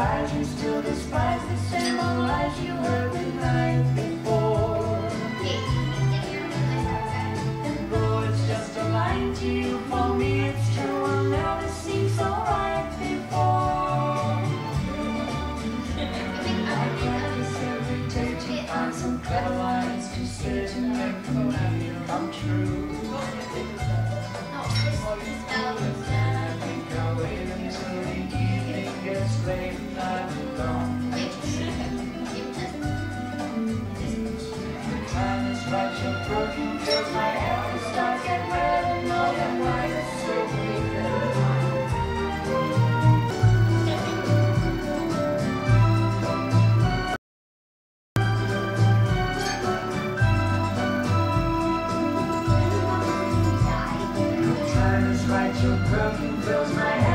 eyes, you still despise the same old lies you heard the night before. And though it's just a line to you, for me it's true. I'll never seem so right before. I practice every day to find some clever lines to say to make the happy come true. Your perfume fills my hair